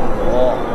哦